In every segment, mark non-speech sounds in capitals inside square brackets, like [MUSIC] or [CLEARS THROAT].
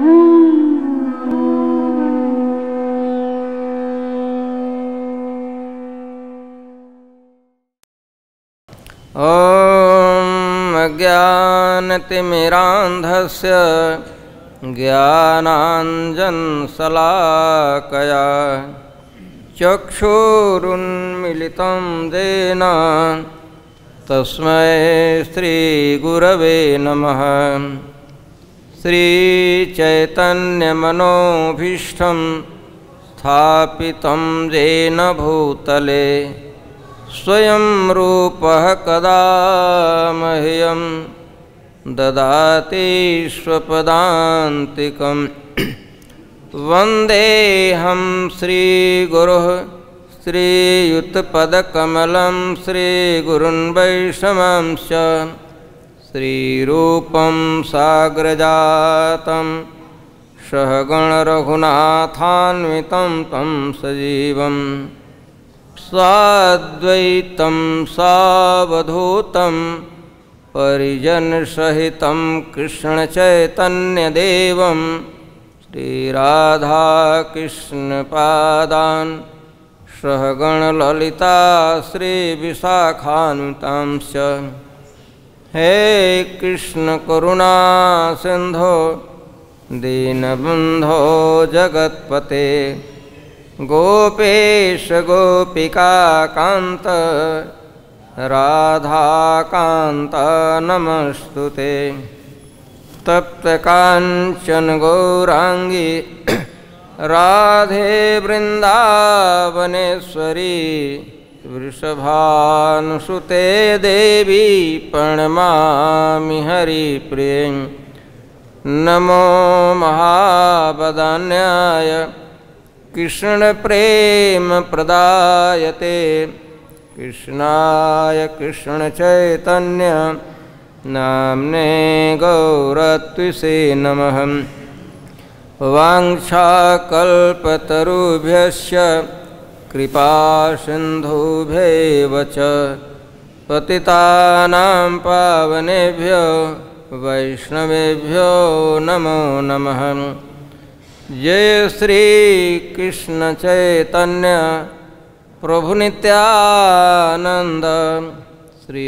ॐ अज्ञानतिमिरान्धस्य ज्ञानाञ्जनशलाकया चक्षुरुन्मिलितं जेन तस्मै श्रीगुरवे नमः श्रीचैतन्यमनोभीष्टं स्थापितं येन भूतले स्वयं रूप कदा मह्यं ददाति स्वपदान्तिकं वन्देऽहं श्रीगुरुः श्रीयुतपदकमलं श्रीगुरुन् वैष्णवांश्च श्रीरूपं साग्रजातं सहगणरघुनाथान्वितं तं सजीवं साद्वैतं सावधूतं परिजनसहितं कृष्णचैतन्यदेवं श्रीराधाकृष्णपादान् सहगणललिता हे कृष्णकरुणा सिंधो दीनबन्धो जगत्पते गोपेश गोपिका गोपिकान्त राधाकान्त नमस्तु कांचन गौरांगी राधे वृन्दावनेश्वरी वृषभानुसुते देवी प्रणमामि हरिप्रिय नमो महापदान्याय प्रदायते कृष्णाय कृष्णचैतन्य नाम्ने गौरत्विषे नमः वाङ्क्षाकल्पतरुभ्यश्च कृपा सिंधु पतितानां पावनेभ्यो वैष्णवेभ्यो नमो नम जय श्री श्रीकृष्णचैतन्य प्रभुनित्यानन्द श्री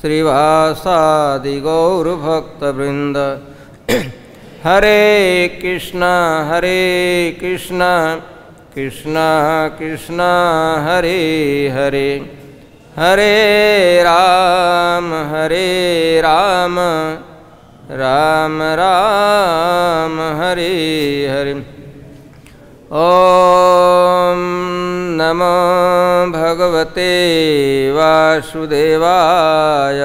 श्रीवासादि गौरभक्तवृंद हरे कृष्णा हरे कृष्णा कृष्णा कृष्णा हरे हरे हरे राम हरे राम राम राम हरे हरे ओ नमो भगवते वासुदेवाय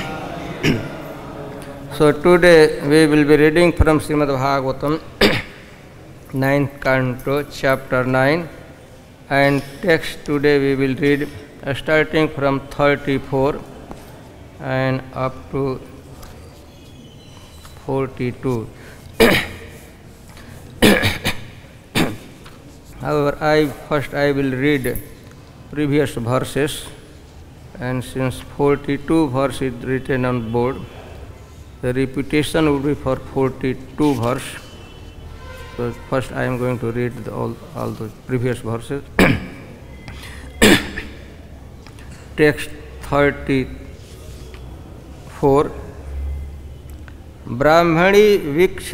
So today we will be reading from Srimad Bhagavatam, 9th [CLEARS THROAT] canto, chapter 9, and text today we will read uh, starting from 34 and up to 42. [CLEARS THROAT] However, I first I will read previous verses, and since 42 verse is written on board. The repetition would be for 42 verse. So first I am going to read the, all, all the previous verses. Text 34 ब्राह्मणी वीक्ष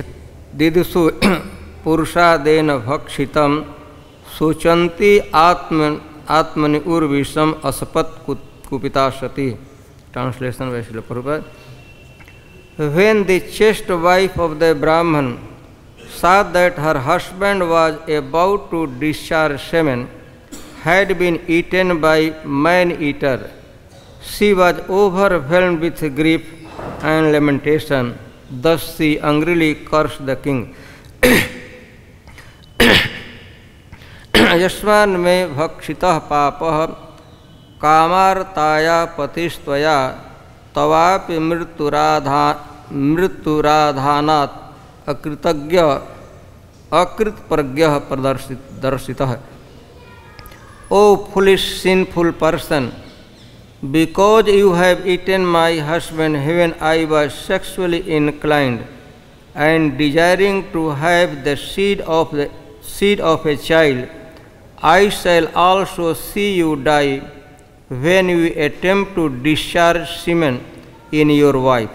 दिदुषु पुरुषादेन भक्षित शोचंती आत्म आत्मनि उर्विषम असपत कुपिता सती translation वैश्ल Prabhupada when the chaste wife of the Brahman saw that her husband was about to discharge semen, had been eaten by man-eater, she was overwhelmed with grief and lamentation. Thus she angrily cursed the king. यस्मान में भक्षितः पापः कामार्ताया पतिस्त्वया तवापि मृत्युराधा मृत्युराधानात् अकृतज्ञ अकृत प्रज्ञ प्रदर्शित दर्शित है O foolish sinful person because you have eaten my husband heaven I was sexually inclined and desiring to have the seed of the seed of a child I shall also see you die when you attempt to discharge semen in your wife.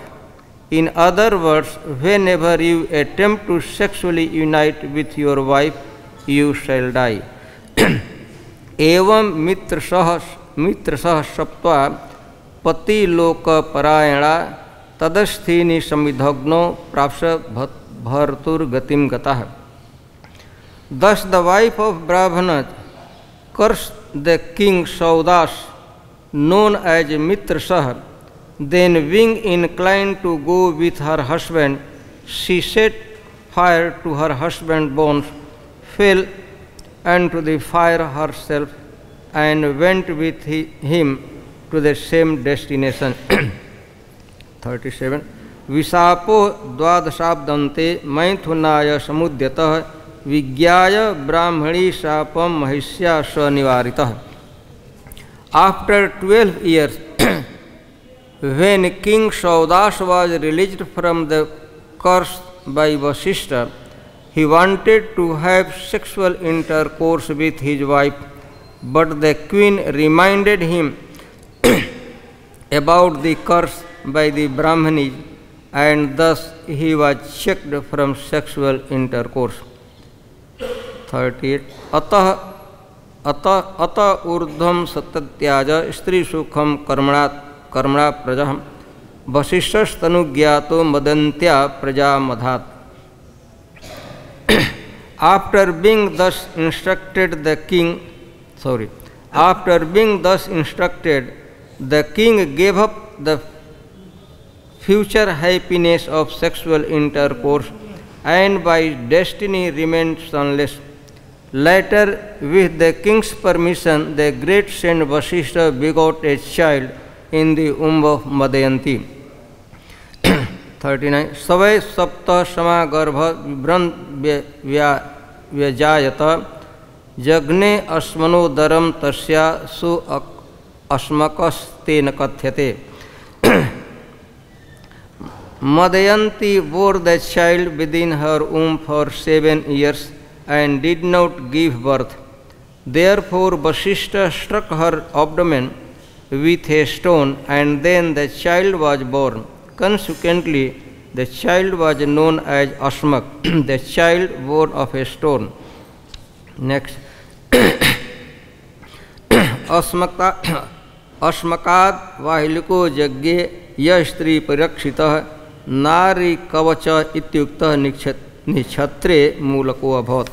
In other words, whenever you attempt to sexually unite with your wife, you shall die. evam mitra sah mitra sah सह pati lok parayana tadasthini samidhagno prapsa bhartur gatim gatah Thus the wife of brahmana cursed the king Saudas known as Mitrasaha then being incline to go with her husband she set fire to her husband bones fell and to the fire herself and went with him to the same destination thirty seven विषापो द्वादशाब्दंते मैथुनाय समुद्यतः विज्ञा ब्राह्मणी शापम महिष्या स After 12 years, [CLEARS THROAT] when King Saudas was released from the curse by Vasishtha, he wanted to have sexual intercourse with his wife, but the queen reminded him [CLEARS THROAT] about the curse by the Brahmanis, and thus he was checked from sexual intercourse. 38. अतः अत अत ऊर्धम सतत्याज स्त्री सुखम कर्मणा कर्मणा प्रजा वशिष्ठस्तनुज्ञातो मदंत्या प्रजा मधात after being thus instructed the king sorry after being thus instructed the king gave up the future happiness of sexual intercourse and by destiny remained sonless Later, with the king's permission, the great saint Vasishtha begot a child in the womb of Madayanti. 39. Savai sapta sama garbha vibran jagne asmano daram tasya su asmakas कथ्यते Madayanti madayanti bore the child within her womb for seven years and did not give birth. Therefore, Vasishtha struck her abdomen with a stone, and then the child was born. Consequently, the child was known as Asmak, the child born of a stone. Next. अस्मका अस्मकाद वाहिलिको यज्ञे यह स्त्री परिरक्षित नारी कवच इत्युक्त निक्षत निक्षत्रे मूलको अभवत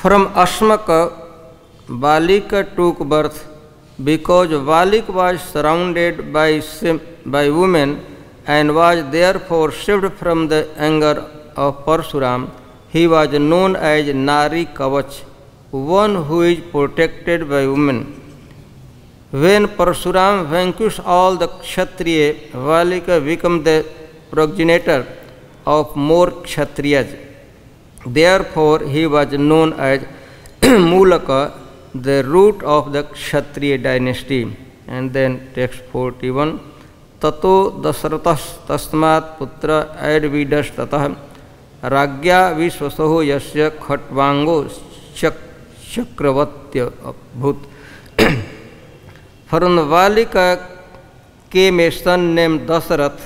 from Asmaka Balika took birth because Balika was surrounded by by women and was there for shift from the anger of Parashurama he was known as Nari Kavacha one who is protected by women when Parashurama vanquish all the kshatriya Balika become the progenitor of more Kshatriyas. Therefore, he was known as Mulaka, the root of the Kshatriya dynasty. And then text 41. Tato Dasratas Tasmat Putra Advidas Tatah Ragya Vishwasaho Yasya Khatvango Chak Chakravatya Bhut. Farnvalika came a son named Dasarat.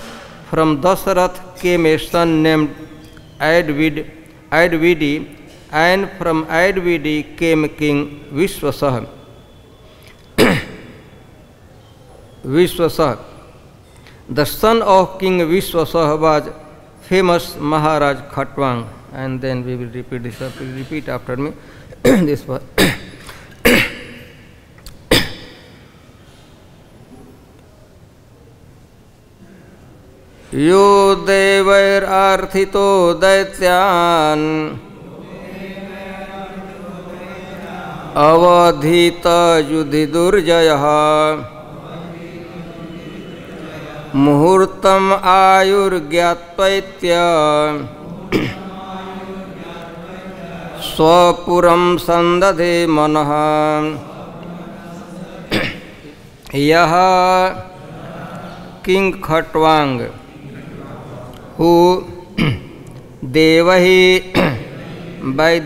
From Dasarat a mason named Edwid, Edwidi, and from Edwidi came King Vishwasah. Vishwasah. The son of King Vishwasah was famous Maharaj Khatwang. And then we will repeat this. Repeat after me. this was. यो देवैरार्थितो दैत्यान् दुर्जय मुहूर्त आयुर्ज्ञात आयुर्ज्ञात्वैत्य संदधे मन यहा किंग किङ्खट्वाङ्ग हू देव ही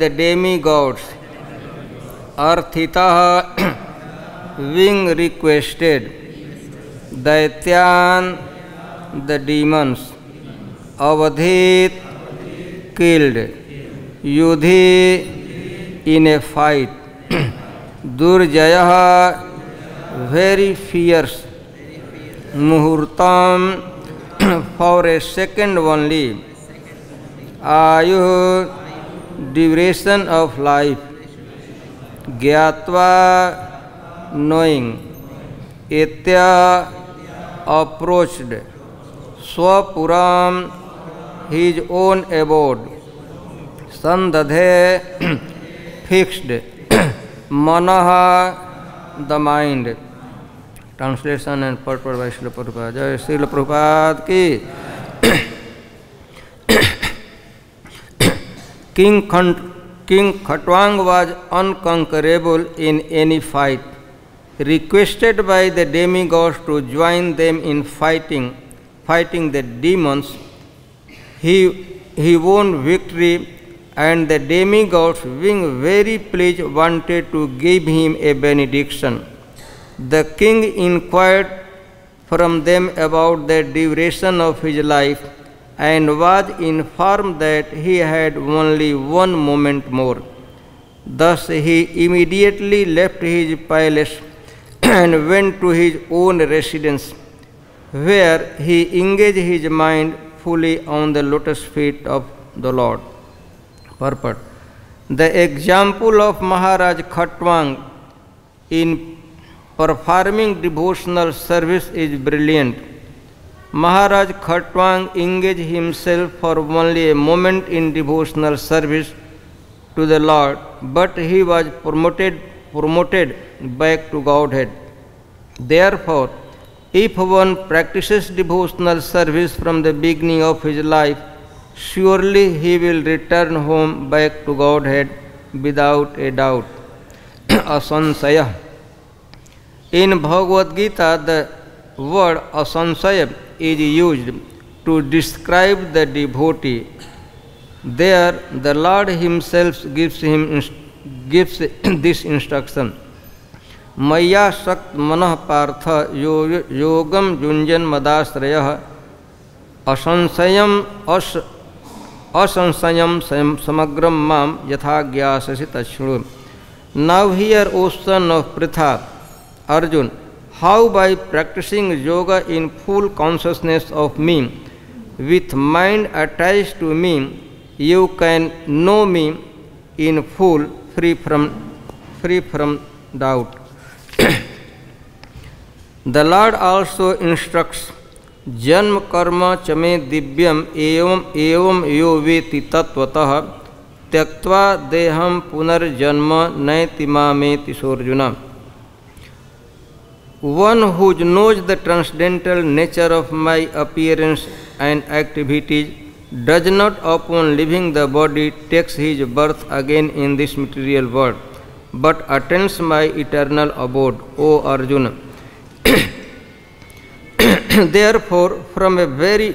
द डेमी गॉड्स अर्थित विंग रिक्वेस्टेड दैत्यान द डीमंस अवधित किल्ड युधि इन ए फाइट दुर्जय वेरी फियर्स मुहूर्तम फॉर ए सेकेंड ओनली आयु ड्यूरेशन ऑफ लाइफ ज्ञावा नोइंग एत्या अप्रोच्ड स्वपुराम हिज ओन एबोर्ड संदधे फिक्स्ड मन the mind translation and purport by Srila Prabhupada जय श्रील प्रभुपाद की किंग खंड king Khatvanga was unconquerable in any fight requested by the demigods to join them in fighting fighting the demons he he won victory and the demigods being very pleased wanted to give him a benediction The king inquired from them about the duration of his life and was informed that he had only one moment more. Thus he immediately left his palace [CLEARS THROAT] and went to his own residence, where he engaged his mind fully on the lotus feet of the Lord. Purport The example of Maharaj Khatwang in performing devotional service is brilliant. Maharaj Khatwang engaged himself for only a moment in devotional service to the Lord, but he was promoted, promoted back to Godhead. Therefore, if one practices devotional service from the beginning of his life, surely he will return home back to Godhead without a doubt. असंशय in Bhagavad Gita the word असंशय is use to describe the devotee or the lord himself gives him gives this instruction मैया शक्त मन पार्थ यो योगम युंजन मदाश्रय असंशयम अस असंशयम समग्रम माम यथा ज्ञासी now hear O son of Pritha Arjun, how by practicing yoga in full consciousness of me, with mind attached to me, you can know me in full, free from, free from doubt. the Lord also instructs जन्म कर्म च मे दिव्यम एवं एवं यो वेति तत्वतः त्यक्त्वा देहम पुनर्जन्म नैति मामेति सोर्जुना one who knows the transcendental nature of my appearance and activities does not upon leaving the body takes his birth again in this material world, but attends my eternal abode, O Arjuna. [COUGHS] therefore, from a very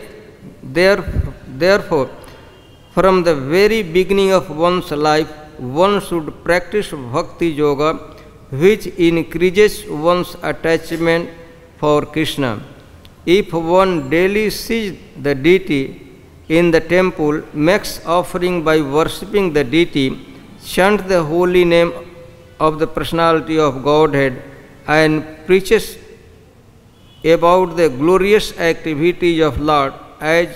there, therefore, from the very beginning of one's life, one should practice bhakti yoga which increases one's attachment for Krishna. If one daily sees the deity in the temple, makes offering by worshipping the deity, chants the holy name of the personality of Godhead, and preaches about the glorious activities of Lord as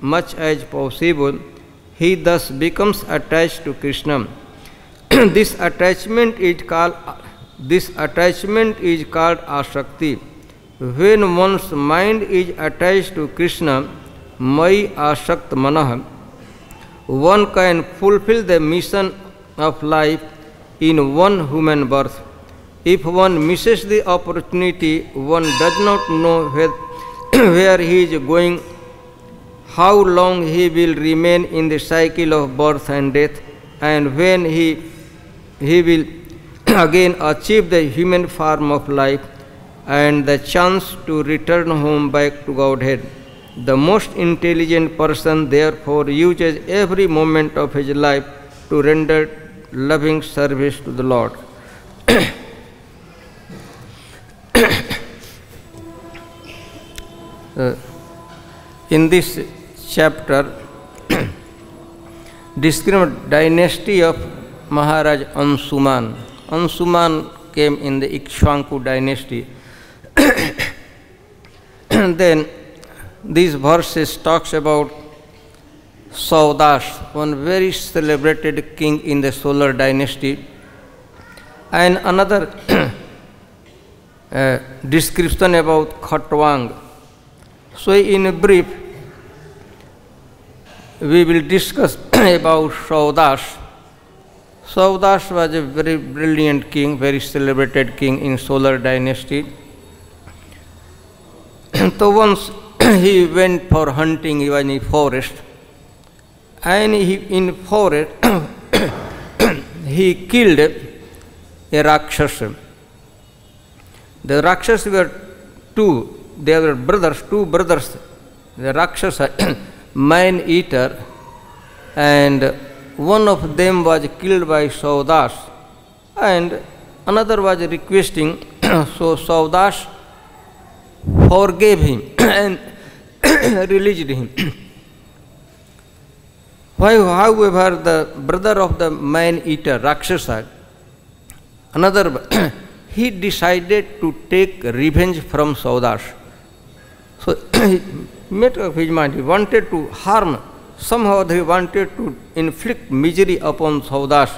much as possible, he thus becomes attached to Krishna. [CLEARS THROAT] this attachment is called this attachment is called asakti. When one's mind is attached to Krishna, Mai Asakt Manah, one can fulfill the mission of life in one human birth. If one misses the opportunity, one does not know where [CLEARS THROAT] he is going, how long he will remain in the cycle of birth and death, and when he, he will [CLEARS THROAT] again achieve the human form of life and the chance to return home back to Godhead. The most intelligent person therefore uses every moment of his life to render loving service to the Lord. [COUGHS] uh, in this chapter, [COUGHS] describe dynasty of Maharaj Ansuman. Ansuman came in the Ikshvanku dynasty. [COUGHS] then these verses talks about Saudas, one very celebrated king in the solar dynasty. And another [COUGHS] uh, description about Khatwang. So in brief, we will discuss [COUGHS] about Saudas Saudas was a very brilliant king, very celebrated king in Solar dynasty. [CLEARS THROAT] so once [CLEARS THROAT] he went for hunting, he was in forest, and he, in forest [CLEARS THROAT] he killed a Rakshas. The Rakshas were two, they were brothers, two brothers, the Rakshasa, man-eater and one of them was killed by Saudas and another was requesting, [CLEARS THROAT] so Saudas forgave him [CLEARS THROAT] and [CLEARS THROAT] released him. Why, however, the brother of the man-eater, Rakshasa, another, he decided to take revenge from Saudas. So he made up his mind, he wanted to harm Somehow they wanted to inflict misery upon Saudas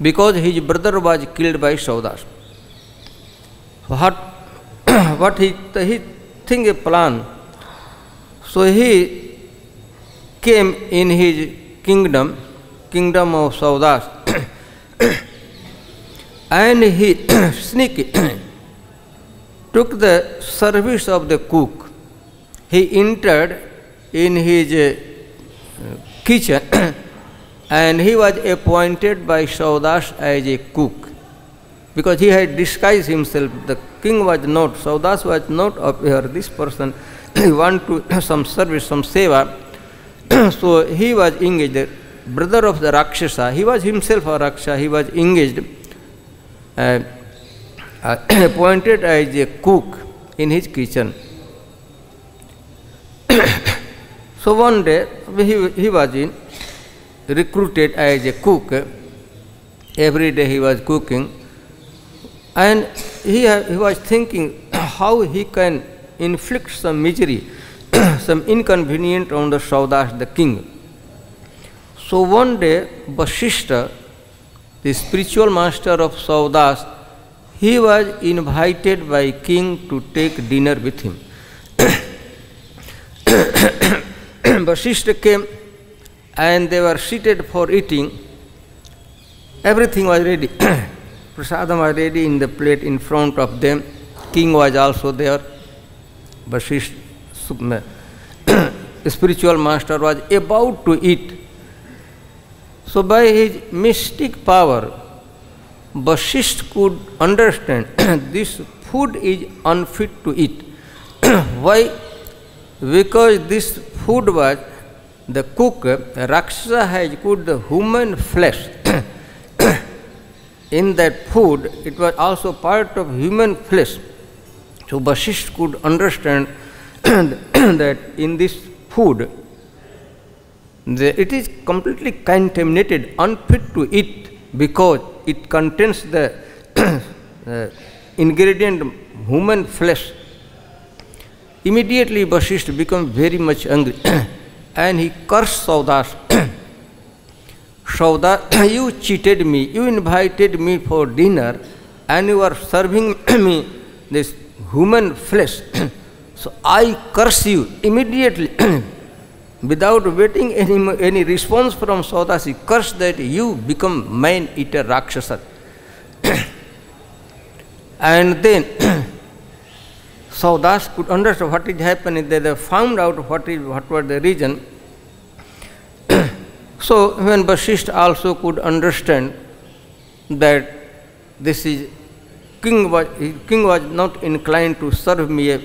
because his brother was killed by Saudas. What, what he, he think a plan. So he came in his kingdom, kingdom of Saudas, and he sneak took the service of the cook. He entered in his uh, kitchen [COUGHS] and he was appointed by Saudas as a cook because he had disguised himself. The king was not, Saudas was not aware this person [COUGHS] want to [COUGHS] some service, some seva. so he was engaged. brother of the Rakshasa, he was himself a raksha. he was engaged, uh, appointed as a cook in his kitchen. So one day he, he was in, recruited as a cook. Every day he was cooking. And he, he was thinking [COUGHS] how he can inflict some misery, [COUGHS] some inconvenience on the Saudas, the king. So one day Vasishta, the spiritual master of Saudas, he was invited by king to take dinner with him. Vasishtha came and they were seated for eating. Everything was ready. Prasadam was ready in the plate in front of them. King was also there. Vasishtha, spiritual master, was about to eat. So by his mystic power, Vasishtha could understand this food is unfit to eat. Why? Because this food was the cook, Rakshasa has cooked human flesh. [COUGHS] in that food, it was also part of human flesh. So Vasisht could understand [COUGHS] that in this food, the, it is completely contaminated, unfit to eat because it contains the [COUGHS] uh, ingredient human flesh Immediately Vasishtha becomes very much angry [COUGHS] and he cursed Saudas. [COUGHS] Saudas, [COUGHS] you cheated me, you invited me for dinner and you are serving me this human flesh. so I curse you immediately. Without waiting any, any response from Saudas, he cursed that you become man-eater Rakshasa. and then so thus could understand what is happening. They, they found out what is what was the reason. [COUGHS] so when Vasishtha also could understand that this is king was king was not inclined to serve me a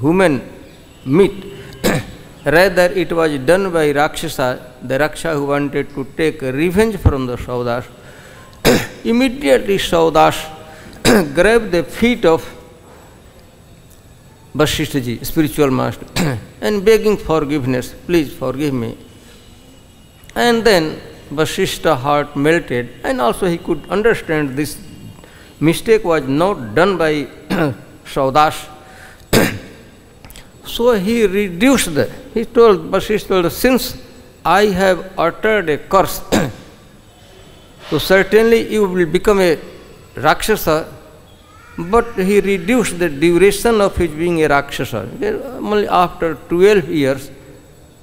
human meat. [COUGHS] Rather, it was done by Rakshasa, the Raksha who wanted to take revenge from the Saudas. [COUGHS] Immediately, Saudas grabbed the feet of Vasishthaji, spiritual master, [CLEARS THROAT] and begging forgiveness, please forgive me. And then Vasishtha's heart melted, and also he could understand this mistake was not done by [CLEARS THROAT] Saudas. [CLEARS THROAT] so he reduced, the, he told Vasishtha, since I have uttered a curse, so certainly you will become a Rakshasa but he reduced the duration of his being a Rakshasa. Only after 12 years,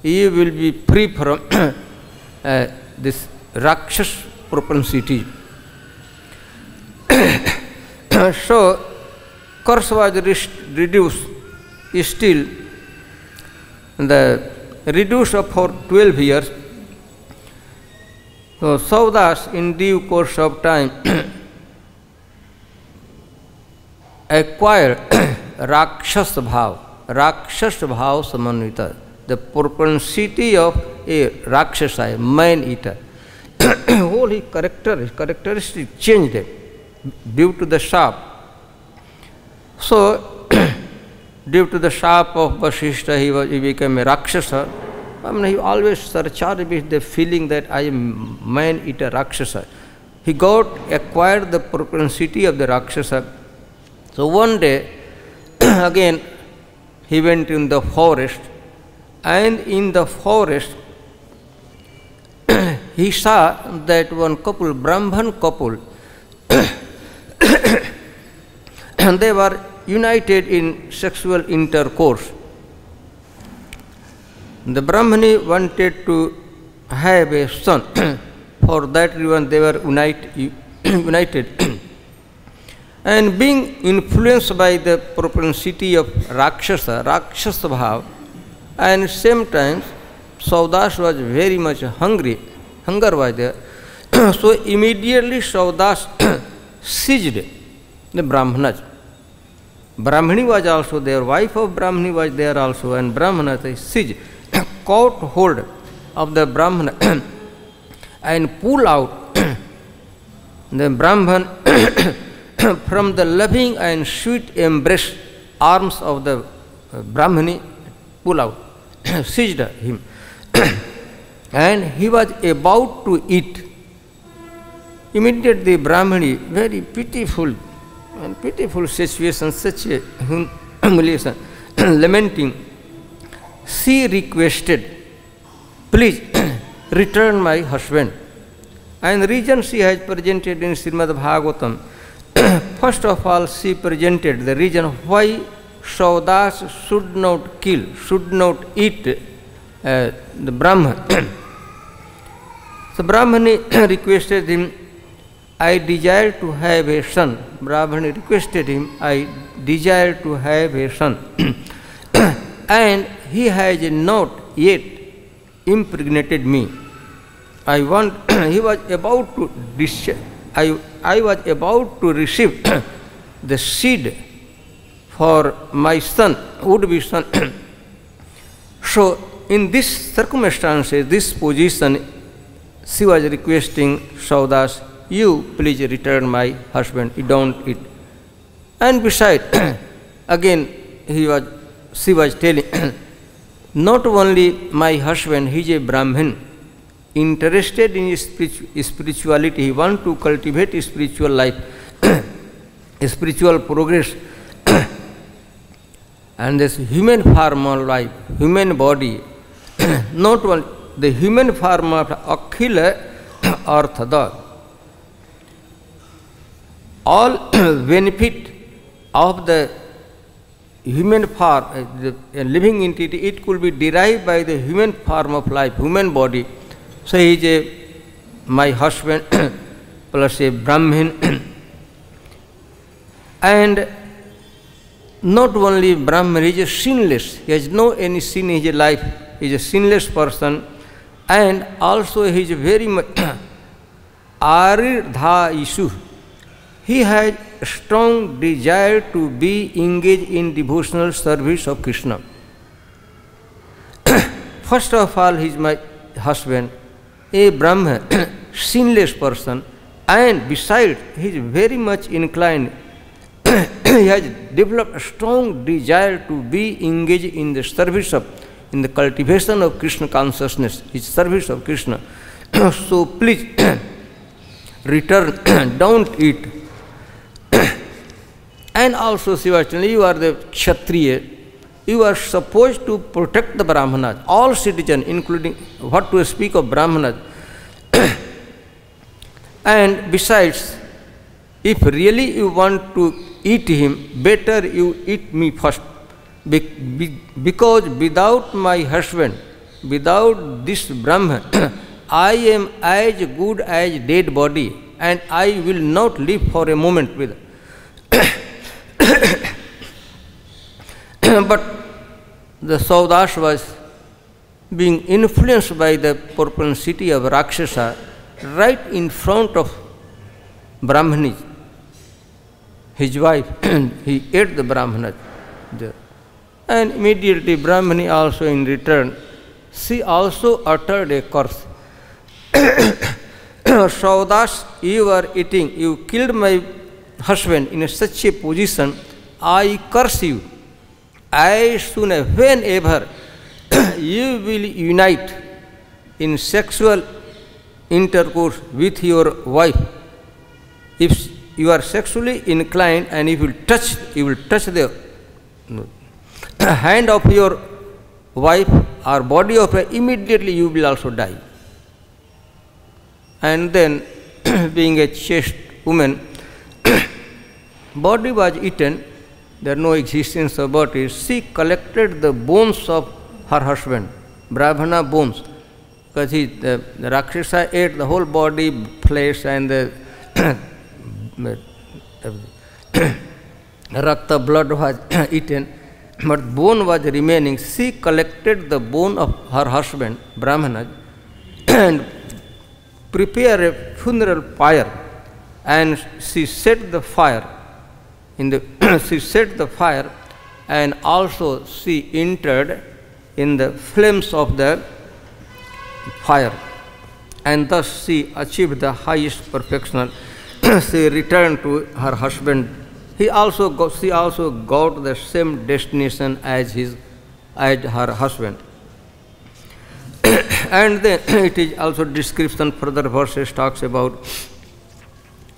he will be free from [COUGHS] uh, this Rakshas propensity. [COUGHS] so, curse was reduced. Still, the reduced for 12 years. So, Saudas, in due course of time, [COUGHS] acquire [COUGHS] rakshas bhav, rakshas bhav samanvita, the propensity of a rakshasa, man eater. [COUGHS] All his character, characteristic changed due to the sharp. So, [COUGHS] due to the sharp of Vasishtha, he, was, he became a rakshasa. I mean, he always surcharged with the feeling that I am man eater rakshasa. He got acquired the propensity of the rakshasa so one day, [CLEARS THROAT] again, he went in the forest, and in the forest, [CLEARS THROAT] he saw that one couple, Brahman couple, and [CLEARS THROAT] they were united in sexual intercourse. The Brahmani wanted to have a son. For that reason, they were unite, united. and being influenced by the propensity of Rakshasa, Rakshasa Bhav, and same time Saudas was very much hungry, hunger was there. so immediately Saudas seized the Brahmanas. Brahmani was also there, wife of Brahmani was there also, and Brahmanas seized, caught hold of the Brahmana and pulled out the Brahman [COUGHS] from the loving and sweet embrace arms of the uh, Brahmani pull out, [COUGHS] seized him. [COUGHS] and he was about to eat. Immediately the Brahmani, very pitiful and pitiful situation, such a humiliation, lamenting, she requested, please return my husband. And reason she has presented in Srimad Bhagavatam, [CLEARS THROAT] first of all she presented the reason why Saudas should not kill, should not eat uh, the Brahman. [CLEARS THROAT] so Brahmani [CLEARS THROAT] requested him, I desire to have a son. Brahmani requested him, I desire to have a son. and he has not yet impregnated me. I want, he was about to discharge I, I was about to receive [CLEARS THROAT] the seed for my son, would be son. [CLEARS THROAT] so, in this circumstances, this position, she was requesting Saudas, you please return my husband, you don't eat. And beside, [CLEARS THROAT] again, he was, she was telling, not only my husband, he is a Brahmin, interested in spirituality, he wants to cultivate spiritual life, [COUGHS] spiritual progress. [COUGHS] and this human form of life, human body, [COUGHS] not one, the human form of Akhila Arthada. All benefit of the human form, the living entity, it could be derived by the human form of life, human body. So he is a, my husband plus a Brahmin. and not only Brahmin, he is sinless. He has no any sin in his life. He is a sinless person. And also he is very much aridha issue. He has strong desire to be engaged in devotional service of Krishna. First of all, he is my husband. a Brahman, sinless person, and besides, he is very much inclined, he has developed a strong desire to be engaged in the service of, in the cultivation of Krishna consciousness, his service of Krishna. so please return, don't eat. and also, Sivachandra, you are the Kshatriya, you are supposed to protect the brahmanas all citizens including what to speak of brahmanas [COUGHS] and besides if really you want to eat him better you eat me first be, be, because without my husband without this brahman [COUGHS] i am as good as dead body and i will not live for a moment with [COUGHS] [CLEARS THROAT] but the Saudas was being influenced by the propensity of Rakshasa right in front of Brahmani, his wife. [CLEARS THROAT] he ate the Brahmana there. And immediately Brahmani also in return, she also uttered a curse. Saudas, [CLEARS THROAT] you are eating, you killed my husband in such a position, I curse you as soon as whenever you will unite in sexual intercourse with your wife, if you are sexually inclined and if you touch, you will touch the hand of your wife or body of her, immediately you will also die. And then, [CLEARS THROAT] being a chaste woman, [CLEARS THROAT] body was eaten there no existence about it. She collected the bones of her husband, Brahmana bones, because he, the, the Rakshasa ate the whole body, flesh, and the [COUGHS] Rakta blood was [COUGHS] eaten, but bone was remaining. She collected the bone of her husband, Brahmana, [COUGHS] and prepared a funeral pyre, and she set the fire in the [CLEARS THROAT] she set the fire and also she entered in the flames of the fire and thus she achieved the highest perfection [CLEARS THROAT] she returned to her husband he also got, she also got the same destination as his as her husband [CLEARS THROAT] and then it is also description further verses talks about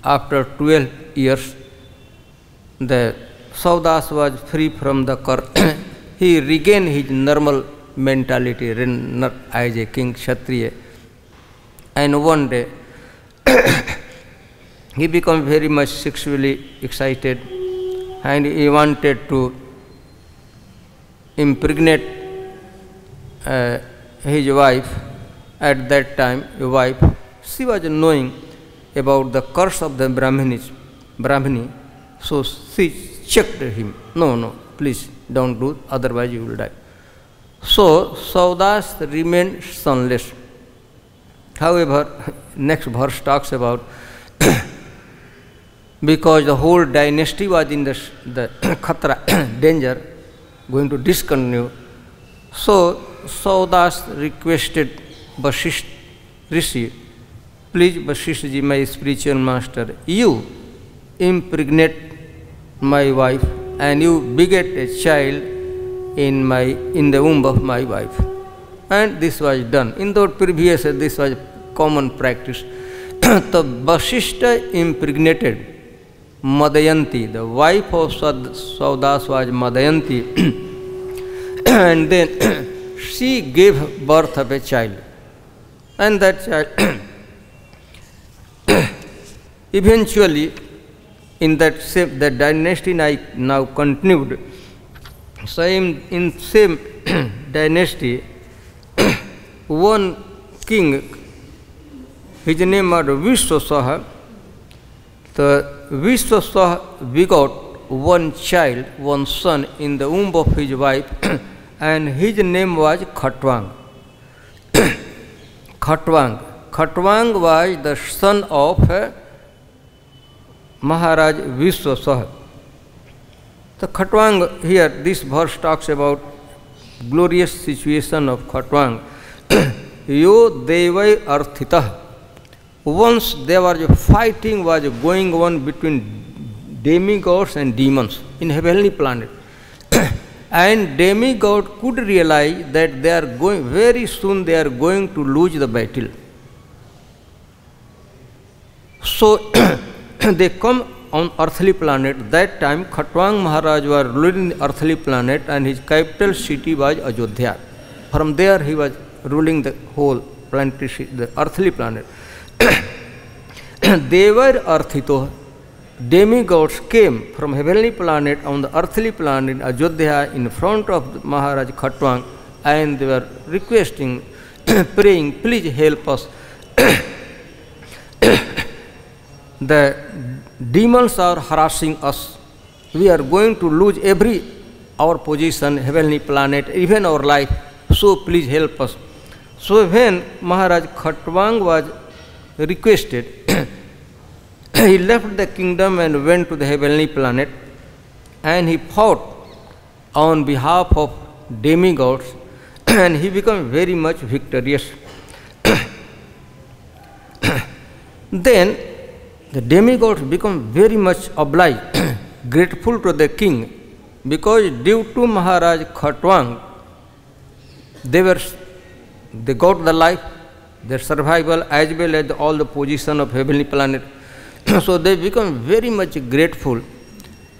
after 12 years the Saudas was free from the kar. he regained his normal mentality as a king Kshatriya. And one day, he became very much sexually excited and he wanted to impregnate uh, his wife. At that time, his wife, she was knowing about the curse of the Brahminis, Brahmini So she checked him. No, no, please don't do, otherwise you will die. So Saudas remained sunless. However, [LAUGHS] next verse talks about [COUGHS] because the whole dynasty was in the, the [COUGHS] khatra, [COUGHS] danger, going to discontinue. So Saudas requested Vasisht Rishi, please Vasishtji, my spiritual master, you impregnate my wife and you beget a child in my in the womb of my wife and this was done in the previous this was common practice [COUGHS] the vasishta impregnated madayanti the wife of saudas was madayanti [COUGHS] and then [COUGHS] she gave birth of a child and that child eventually in that same that dynasty now continued. Same in same [CLEARS THROAT] dynasty, [CLEARS THROAT] one king, his name was Vishwasaha. The Vishwasaha begot one child, one son in the womb of his wife, [CLEARS THROAT] and his name was Khatwang. Khatwang. Khatwang was the son of Maharaj Viswasah. The Khatwang here, this verse talks about glorious situation of Khatwang. Yo devai arthitah. Once there was fighting was going on between demigods and demons in heavenly planet. and demigod could realize that they are going very soon they are going to lose the battle so they came on earthly planet that time Khatvanga Maharaj were ruling earthly planet and his capital city was Ayodhya from there he was ruling the whole plan the earthly planet they were अर्थितो demigods came from heavenly planet on the earthly planet Ayodhya in front of Maharaj Khatvanga and they requesting praying please help us the demons are harassing us. We are going to lose every our position, heavenly planet, even our life. So please help us. So when Maharaj Khatwang was requested, [CLEARS THROAT] he left the kingdom and went to the heavenly planet and he fought on behalf of demigods [CLEARS THROAT] and he became very much victorious. [CLEARS THROAT] then the demigods become very much obliged, [COUGHS] grateful to the king, because due to Maharaj Khatwang, they were they got the life, their survival as well as all the position of heavenly planet. [COUGHS] so they become very much grateful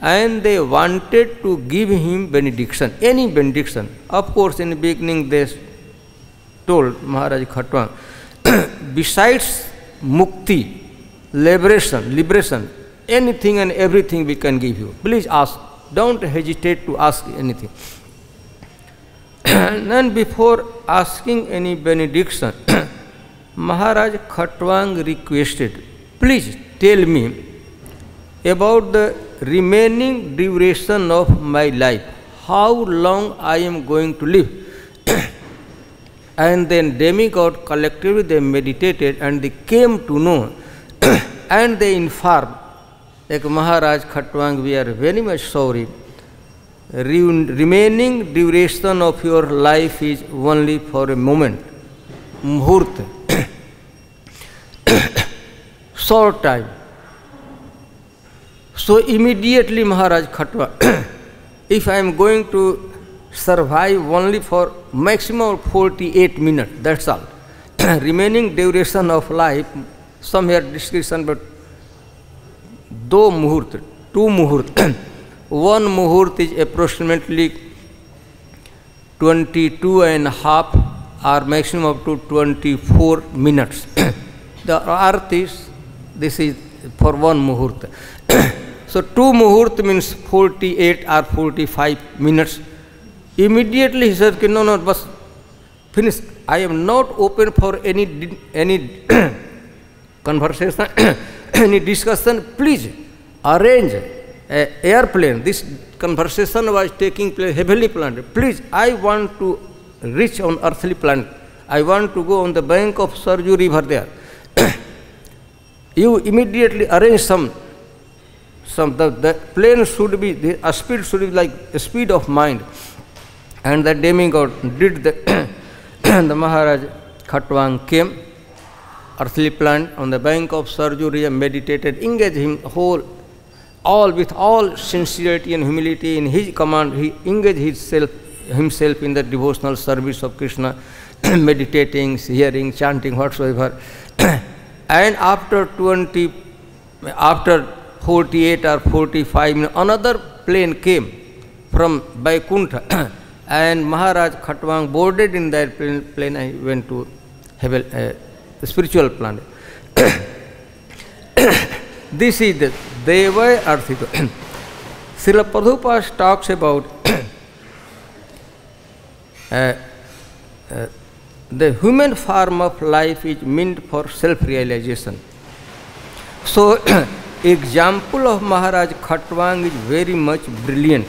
and they wanted to give him benediction, any benediction. Of course, in the beginning they told Maharaj Khatwang, [COUGHS] besides mukti, liberation, liberation, anything and everything we can give you. Please ask. Don't hesitate to ask anything. and [COUGHS] then before asking any benediction, [COUGHS] Maharaj Khatwang requested, please tell me about the remaining duration of my life, how long I am going to live. [COUGHS] and then demigod collectively they meditated and they came to know and they inform like Maharaj Khatwang, we are very much sorry. Re remaining duration of your life is only for a moment, muhurt, short time. So immediately Maharaj Khatwang, if I am going to survive only for maximum 48 minutes, that's all. remaining duration of life some here description but दो muhurta two muhurta one [CLEARS THROAT] muhurta is approximately twenty two and half or maximum up to twenty four minutes the earth is this is for one muhurta so two muhurta means forty eight or forty five minutes immediately sir कि no no बस finish I am not open for any any conversation, [COUGHS] any discussion, please arrange an airplane. This conversation was taking place heavily planned. Please, I want to reach on earthly planet. I want to go on the bank of Sarju river there. [COUGHS] you immediately arrange some, some the, the plane should be, the speed should be like speed of mind. And the demigod did the, [COUGHS] the Maharaj Khatwang came earthly plant on the bank of Sarjuriya meditated, engaged him whole, all with all sincerity and humility in his command, he engaged himself, himself in the devotional service of Krishna, [CLEARS THROAT] meditating, hearing, chanting, whatsoever. [CLEARS THROAT] and after 20, after 48 or 45 minutes, another plane came from Vaikuntha [CLEARS THROAT] and Maharaj Khatwang boarded in that plane, plane and went to Hevel, uh, the spiritual planet. this is the Deva Arthita. Srila Prabhupada talks about uh, uh, the human form of life is meant for self-realization. So, example of Maharaj Khatwang is very much brilliant.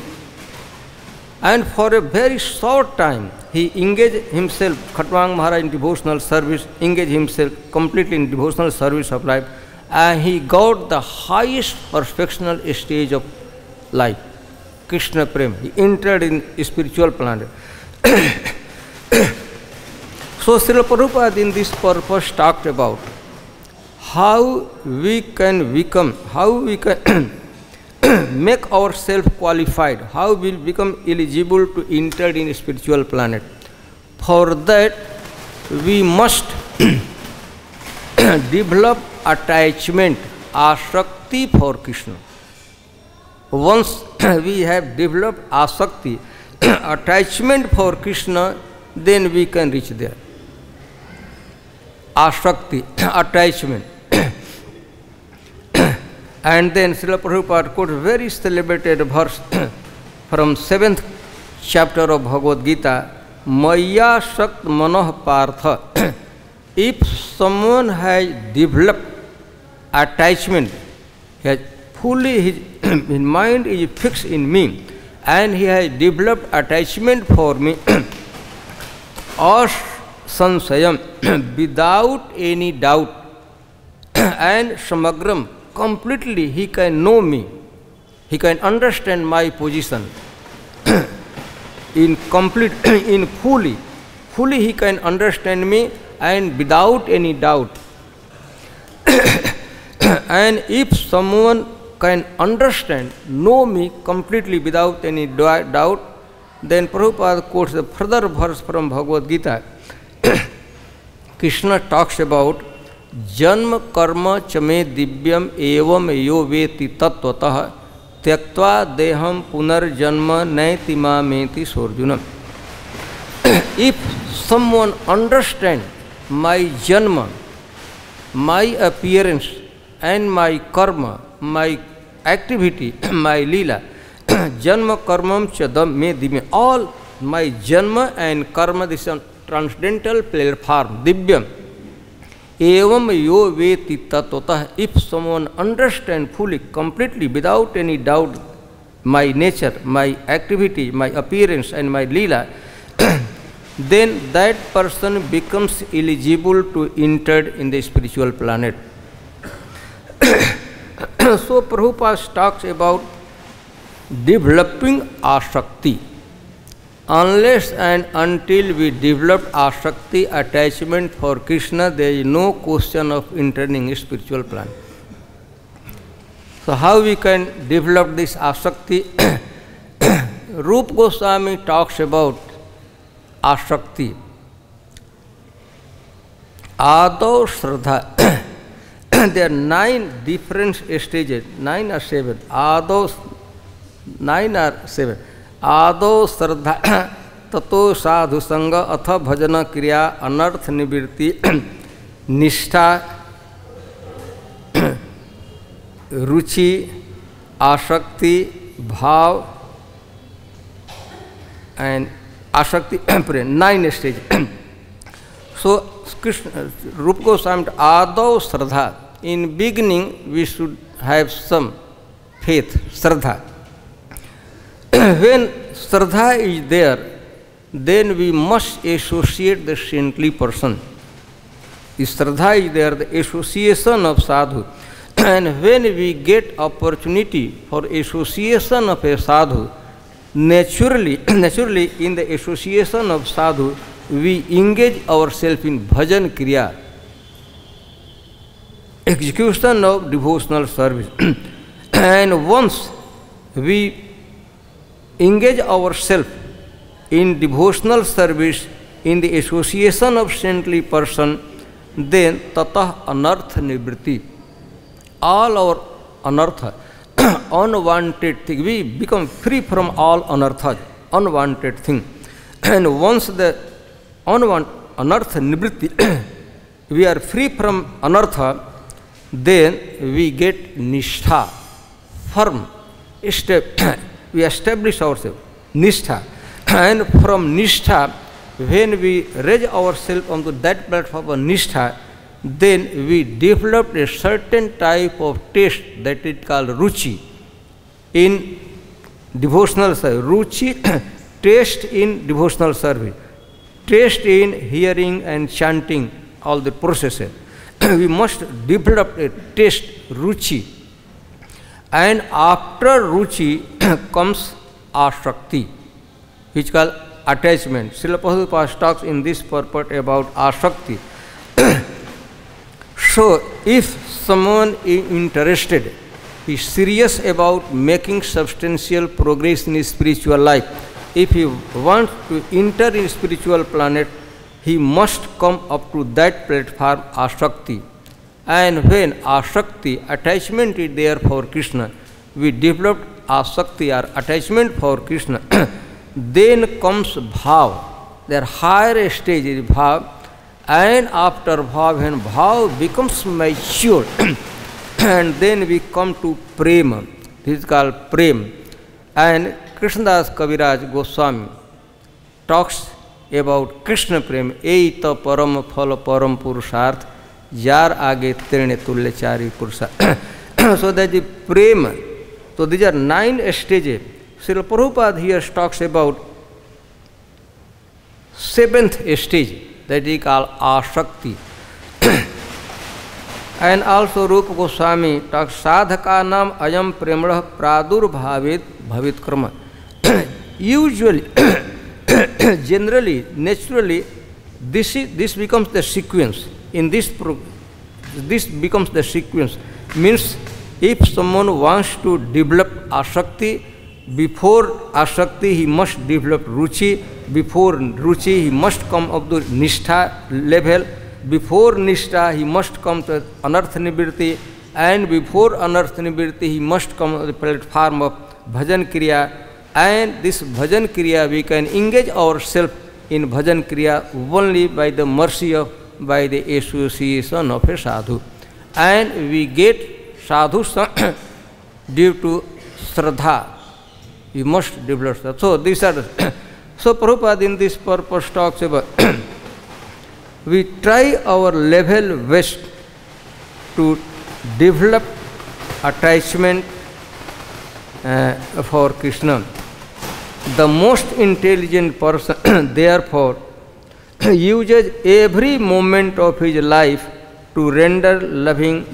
And for a very short time, he engaged himself, Khatwang Maharaj, in devotional service, engaged himself completely in devotional service of life, and he got the highest perfectional stage of life, Krishna Prem. He entered in spiritual planet. [COUGHS] so Srila Prabhupada in this purpose talked about how we can become, how we can make ourselves qualified how will become eligible to enter in spiritual planet for that we must develop attachment asakti for krishna once we have developed asakti attachment for krishna then we can reach there asakti attachment And then Srila Prabhupada quotes very celebrated verse from seventh chapter of Bhagavad Gita, Maya Shakt Manoh Partha. if someone has developed attachment, he has fully, his, his mind is fixed in me, and he has developed attachment for me, or sansayam, without any doubt, and samagram, completely he can know me, he can understand my position in complete, in fully, fully he can understand me and without any doubt. and if someone can understand, know me completely without any doubt, then Prabhupada quotes the further verse from Bhagavad Gita. Krishna talks about जन्म कर्म चमे दिव्यम एवं यो वेति तत्वतः त्यक्ता देहम पुनर्जन्म नैतिमा मेति सोर्जुन if someone understand my janma my appearance and my karma my activity my लीला [CLEARS THROAT] जन्म कर्म च दम मे दिव्य all my janma and karma this transcendental platform दिव्यम एवं यो वेति तत्वतः if someone understand fully completely without any doubt my nature my activities my appearance and my leela then that person becomes eligible to entered in the spiritual planet so Prabhupada talks about developing asakti unless and until we develop asakti attachment for krishna there is no question of entering spiritual plan so how we can develop this asakti rup goswami talks about asakti adau shraddha there are nine different stages nine or seven adau nine or seven आदो श्रद्धा [CLEARS THROAT] ततो साधु संग अथ भजन क्रिया अनर्थ निवृत्ति [CLEARS THROAT] निष्ठा [CLEARS THROAT] रुचि आसक्ति bhava and asakti pray nine stage so Krishna Rupa Goswami आदो श्रद्धा in beginning we should have some faith shraddha when Sardha is there, then we must associate the saintly person. If Sardha is there, the association of sadhu. and when we get opportunity for association of a sadhu, naturally, naturally in the association of sadhu, we engage ourselves in bhajan kriya, execution of devotional service. and once we engage our self in devotional service in the association of saintly person then ततः anartha nivritti all our anartha unwanted thing we become free from all anartha unwanted thing and once the unwant anartha nivritti we are free from anartha then we get nishtha firm step we establish ourselves, Nishtha. and from Nishtha, when we raise ourselves onto that platform of Nishtha, then we developed a certain type of taste that is called Ruchi. In devotional service, Ruchi, [COUGHS] taste in devotional service, taste in hearing and chanting, all the processes. [COUGHS] we must develop a taste, Ruchi, and after ruchi [CLEARS THROAT] comes ashakti, which is called attachment Srila Prabhupada talks in this purport about ashakti. [CLEARS THROAT] so if someone is interested is serious about making substantial progress in his spiritual life if he wants to enter in spiritual planet he must come up to that platform ashakti. And when asakti, attachment is there for Krishna, we develop asakti or attachment for Krishna, then comes bhav. Their higher stage is bhav. And after bhav, when bhav becomes mature, and then we come to prema. This is called prema. And Krishnadas Kaviraj Goswami talks about Krishna prema, eita param phala param purushārtha. यार आगे तीर्ण तुल्य चारी पुरुष [CLEARS THROAT] so that is prema तो these are nine stage Shri Prabhupada here talks about seventh stage that is call asakti and [CLEARS THROAT] also Rupa Goswami talk sadhaka नाम अयम प्रेम प्रादुर्भावित भवित क्रम usually generally naturally this this becomes the sequence in this pro- this becomes the sequence means if someone wants to develop asakti before asakti he must develop ruchi before ruchi he must come up to nishtha level before nishtha he must come to anarth nibirti and before anarth nibirti he must come to the platform of bhajan kriya and this bhajan kriya we can engage ourselves in bhajan kriya only by the mercy of by the association of a sadhu. And we get sadhu [COUGHS] due to sradha. You must develop that. So these are, [COUGHS] so Prabhupada in this purpose talks about, [COUGHS] we try our level best to develop attachment uh, for Krishna. The most intelligent person, therefore, uses every moment of his life to render loving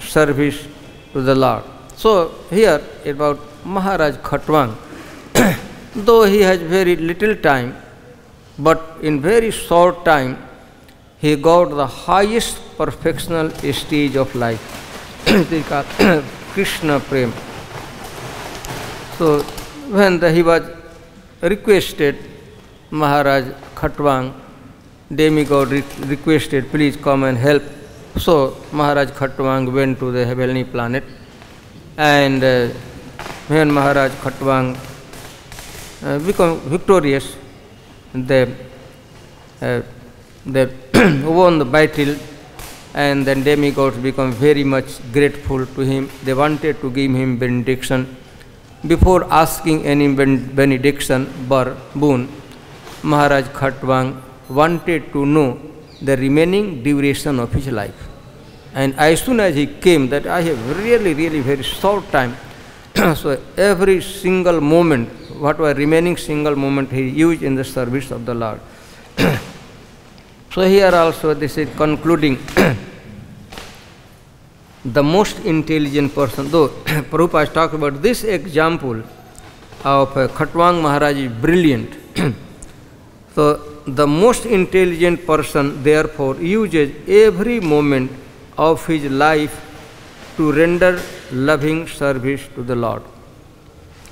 service to the Lord. So here about Maharaj Khatwang, though he has very little time, but in very short time he got the highest perfectional stage of life. Krishna Prem. So when the, he was requested, Maharaj Khatwang demigod re requested, please come and help. So Maharaj Khatwang went to the heavenly planet and uh, when Maharaj Khatwang uh, became victorious, they, uh, they [CLEARS THROAT] won the battle and then demigods become very much grateful to him. They wanted to give him benediction. Before asking any benediction or boon, Maharaj Khatwang wanted to know the remaining duration of his life. And as soon as he came, that I have really, really very short time, [CLEARS THROAT] so every single moment, what were remaining single moment he used in the service of the Lord. [CLEARS THROAT] so here also this is concluding. [CLEARS THROAT] the most intelligent person, though Prabhupada talked about this example of uh, Khatwang Maharaj is brilliant. so the most intelligent person therefore uses every moment of his life to render loving service to the Lord.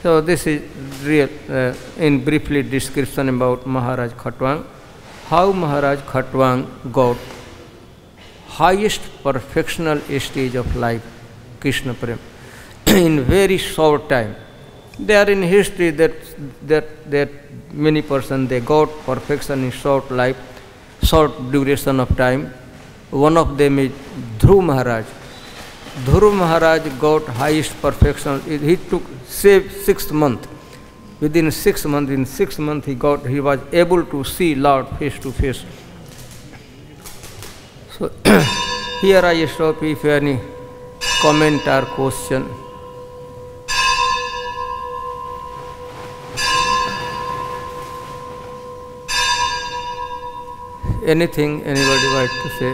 So this is real uh, in briefly description about Maharaj Khatwang, how Maharaj Khatwang got highest perfectional stage of life, Krishna Prem, [CLEARS THROAT] in very short time. They are in history that, that, that many person they got perfection in short life, short duration of time. One of them is Dhruv Maharaj. Dhruv Maharaj got highest perfection. He took save six months. Within six months, in six months he got he was able to see Lord face to face. So [CLEARS THROAT] here I stop if any comment or question. Anything anybody like to say?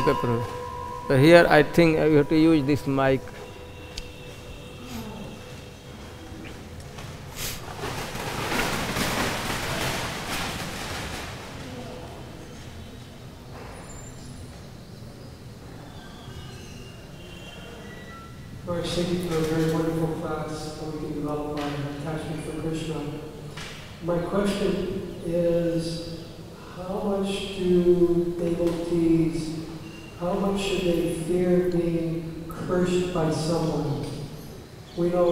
Okay, Prabhu. So here I think you have to use this mic. by someone. We know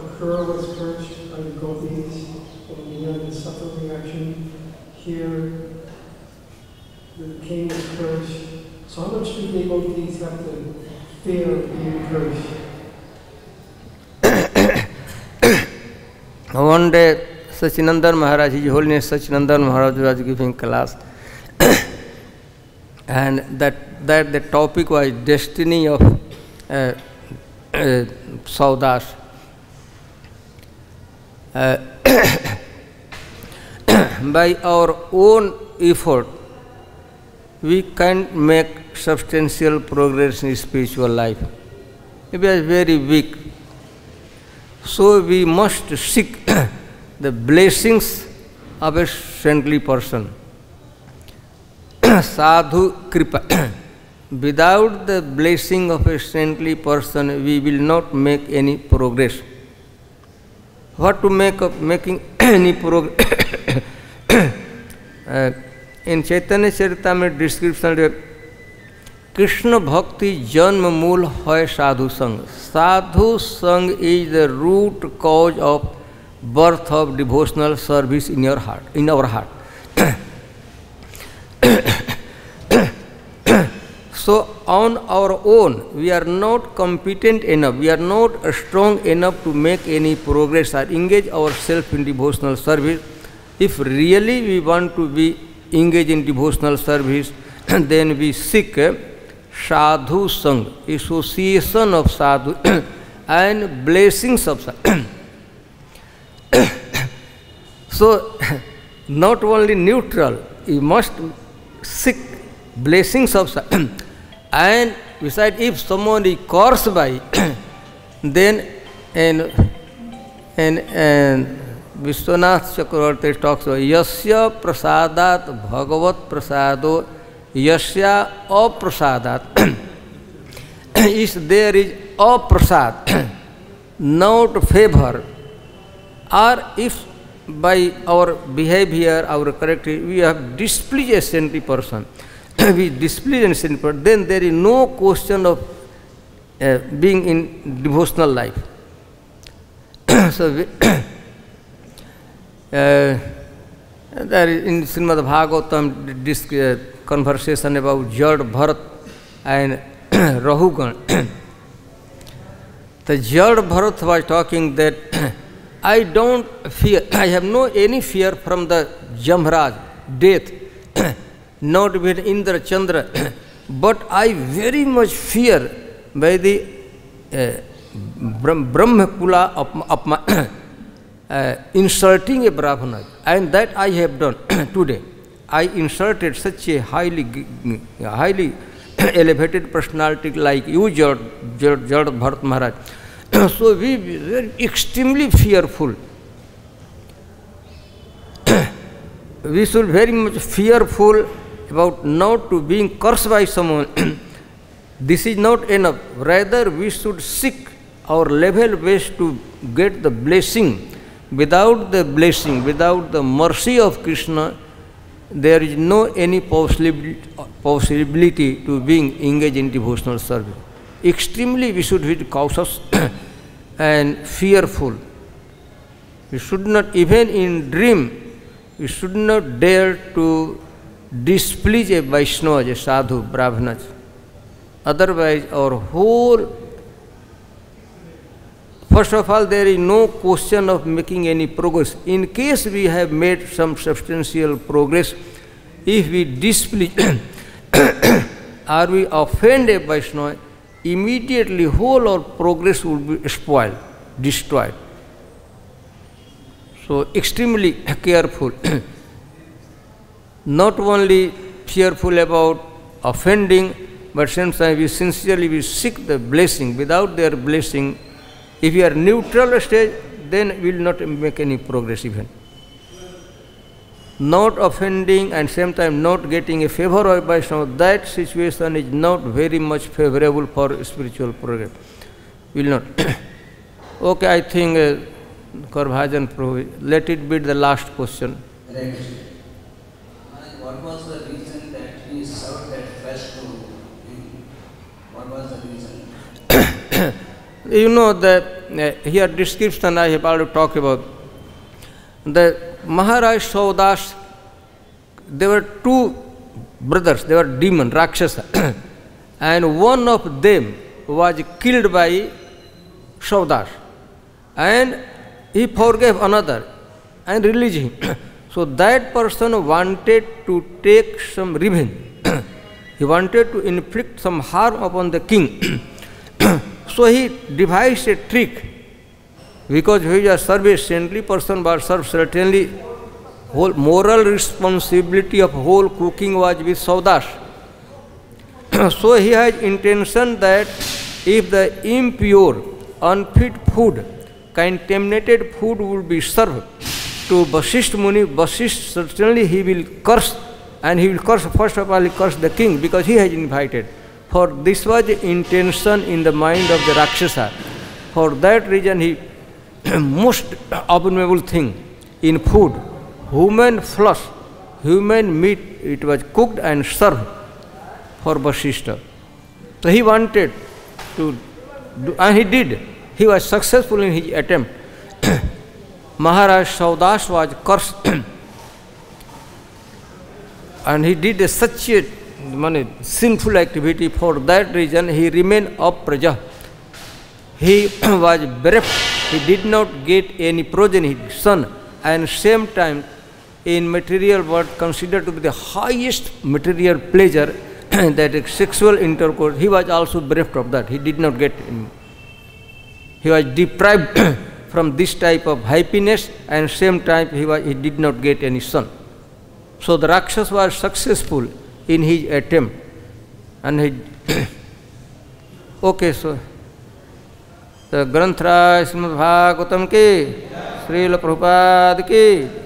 a cur was perched on the gopis or near the supper reaction. Here, the king was cursed. So how much do the gopis have to fear being cursed? One day, Sachinandar Maharaj, His Holiness Sachinandan Maharaj was giving class. and that, that the topic was destiny of uh, Saudas by our own effort we can make substantial progress in spiritual life it is very weak so we must seek the blessings of a saintly person sadhu kripa without the blessing of a saintly person, we will not make any progress. What to make of making any progress? uh, in Chaitanya Charitamrita description, Krishna Bhakti Janma Mool Hai Sadhu Sang. Sadhu Sang is the root cause of birth of devotional service in your heart, in our heart. So on our own we are not competent enough we are not strong enough to make any progress or engage our self in devotional service if really we want to be engage in devotional service then we seek sadhu sanga association of sadhu and blessings of sadhu so not only neutral you must seek blessings of sadhu And besides, if someone is cursed by, then and and and Vishwanath Chakravarti talks about yasya prasadat bhagavat prasado yasya aprasadat. if there is aprasad, not favor, or if by our behavior, our character, we have displeased a person. [COUGHS] We discipline and but then there is no question of uh, being in devotional life. [COUGHS] so, we, [COUGHS] uh, there is in Srimad Bhagavatam, this uh, conversation about Jad, Bharat, and Rahugan. the Jad Bharat was talking that I don't fear, I have no any fear from the Jamraj, death. not with Indra Chandra. but I very much fear by the uh, Brahma Kula of, of my uh, insulting a Brahmana. And that I have done today. I inserted such a highly, highly elevated personality like you, Jord, Bharat Maharaj. so we were extremely fearful. we should very much fearful about not to being cursed by someone. [CLEARS THROAT] this is not enough. Rather, we should seek our level best to get the blessing. Without the blessing, without the mercy of Krishna, there is no any possibility, possibility to being engaged in devotional service. Extremely, we should be cautious [CLEARS THROAT] and fearful. We should not, even in dream, we should not dare to displease a Vaishnava, a sadhu, brahmana. Otherwise, our whole, first of all, there is no question of making any progress. In case we have made some substantial progress, if we displease [COUGHS] or we offend a Vaishnava, immediately whole our progress will be spoiled, destroyed. So extremely careful. [COUGHS] not only fearful about offending, but sometimes we sincerely we seek the blessing. Without their blessing, if we are neutral stage, then we will not make any progress even. Not offending and same time not getting a favor of Vaishnava, that situation is not very much favorable for spiritual progress. Will not. [COUGHS] okay, I think uh, Karvajan Prabhu, let it be the last question what was the reason that he served that flesh to him? What was the reason? [COUGHS] you know, the, uh, here description I have already talked about. The Maharaj Saudas, there were two brothers, they were demon, Rakshasa. [COUGHS] and one of them was killed by Saudas. And he forgave another and released him. [COUGHS] So that person wanted to take some revenge. he wanted to inflict some harm upon the king. so he devised a trick because he was a service saintly person but served certainly whole moral responsibility of whole cooking was with saudash so he has intention that if the impure, unfit food, contaminated food would be served, to Vasisht Muni, Vasisht certainly he will curse and he will curse first of all he curse the king because he has invited. For this was the intention in the mind of the Rakshasa. For that reason he [COUGHS] most abominable thing in food, human flesh, human meat, it was cooked and served for Vasishtha. So he wanted to do, and he did. He was successful in his attempt. [COUGHS] Maharaj Saudas was cursed [CLEARS THROAT] and he did a such a money, sinful activity. For that reason, he remained a praja. He [CLEARS THROAT] was bereft. He did not get any progeny, son. And same time, in material world, considered to be the highest material pleasure, [CLEARS THROAT] that is sexual intercourse, he was also bereft of that. He did not get. Any. He was deprived from this type of happiness and same time he, was, he did not get any son. So the Rakshas was successful in his attempt and he okay so the Granthra Srimad Bhagavatam ki Srila Prabhupada ki